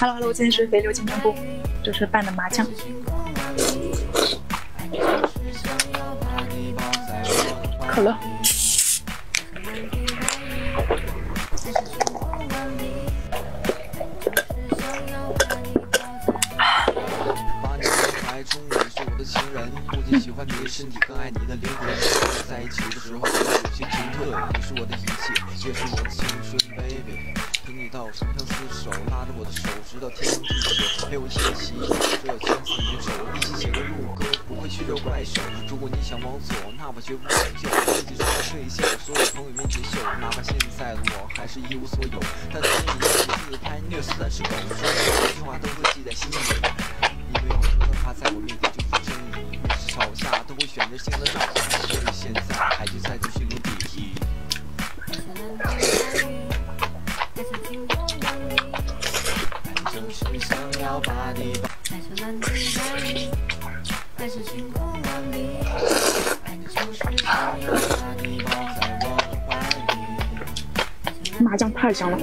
Hello Hello，今天是肥牛金针菇，这是拌的麻酱。可乐。喜欢你的身体，更爱你的灵魂。在一起的时候，觉得有些奇特。你是我的一切，也是我的青春，baby。陪你到长相厮守，拉着我的手，直到天长地久。陪我一起洗手，只有牵丝玉手，一起写个路歌，不会去惹怪手。如果你想往左，那我绝不往右。自己装作退休，所有朋友面前秀。哪怕现在的我还是一无所有，但是你一自拍虐死三只狗，说的每句话都会记在心里。因为我知道他在我面前就是真理，每次吵架都会选择性的让步，所以现在麻酱太香了。